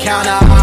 counter